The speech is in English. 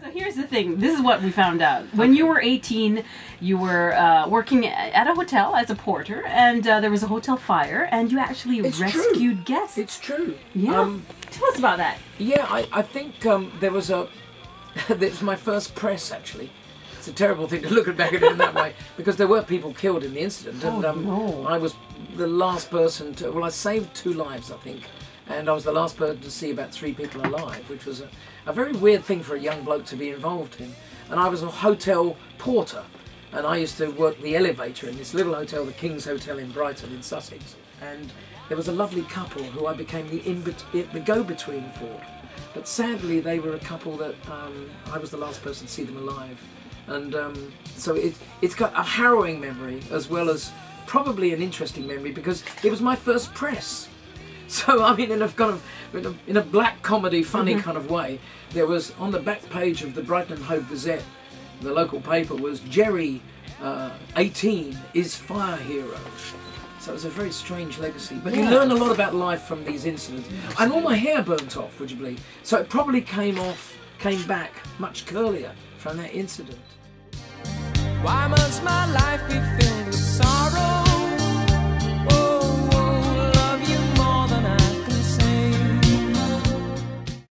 So here's the thing. This is what we found out. When you were 18, you were uh, working at a hotel as a porter, and uh, there was a hotel fire, and you actually It's true. rescued guests. It's true. yeah. Um, Tell us about that. yeah, I, I think um, there was a. that was my first press, actually. It's a terrible thing to look back at it in that way because there were people killed in the incident, and Oh, um, no. I was the last person to. Well, I saved two lives, I think, and I was the last person to see about three people alive, which was a, a very weird thing for a young bloke to be involved in. And I was a hotel porter, and I used to work the elevator in this little hotel, the King's Hotel in Brighton, in Sussex. And there was a lovely couple who I became the, the go-between for. But sadly, they were a couple that um, I was the last person to see them alive. And um, so it, it's got a harrowing memory as well as probably an interesting memory because it was my first press. So I mean, in a kind of in a, in a black comedy, funny kind of way, there was on the back page of the Brighton Hove Gazette, the local paper, was Gerry, uh, 18, is fire hero. So it was a very strange legacy. But you learn a lot about life from these incidents. And all my hair burnt off, would you believe? So it probably came off, came back much curlier from that incident. Why must my